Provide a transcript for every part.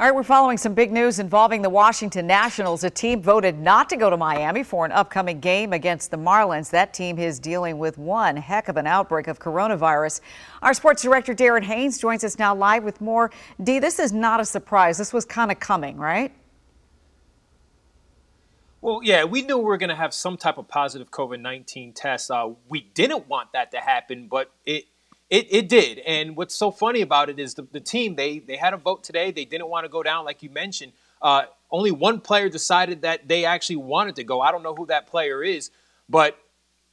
All right, we're following some big news involving the Washington Nationals. A team voted not to go to Miami for an upcoming game against the Marlins. That team is dealing with one heck of an outbreak of coronavirus. Our sports director, Darren Haynes, joins us now live with more. D, this is not a surprise. This was kind of coming, right? Well, yeah, we knew we were going to have some type of positive COVID 19 test. Uh, we didn't want that to happen, but it it, it did. And what's so funny about it is the, the team, they, they had a vote today. They didn't want to go down, like you mentioned. Uh, only one player decided that they actually wanted to go. I don't know who that player is, but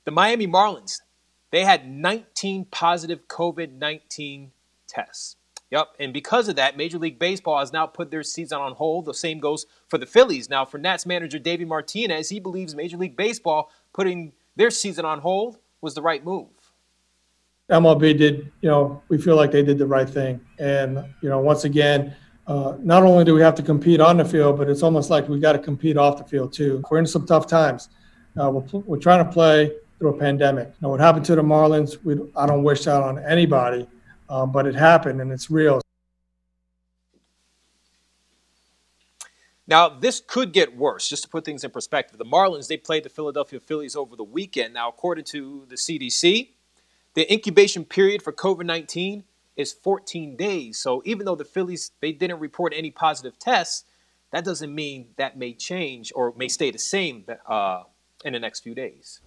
the Miami Marlins, they had 19 positive COVID 19 tests. Yep. And because of that, Major League Baseball has now put their season on hold. The same goes for the Phillies. Now, for Nats manager Davey Martinez, he believes Major League Baseball putting their season on hold was the right move. MLB did, you know, we feel like they did the right thing. And, you know, once again, uh, not only do we have to compete on the field, but it's almost like we got to compete off the field too. We're in some tough times. Uh, we're, we're trying to play through a pandemic. You know, what happened to the Marlins, we, I don't wish that on anybody, um, but it happened and it's real. Now, this could get worse, just to put things in perspective. The Marlins, they played the Philadelphia Phillies over the weekend. Now, according to the CDC, the incubation period for COVID 19 is 14 days. So even though the Phillies they didn't report any positive tests, that doesn't mean that may change or may stay the same uh, in the next few days.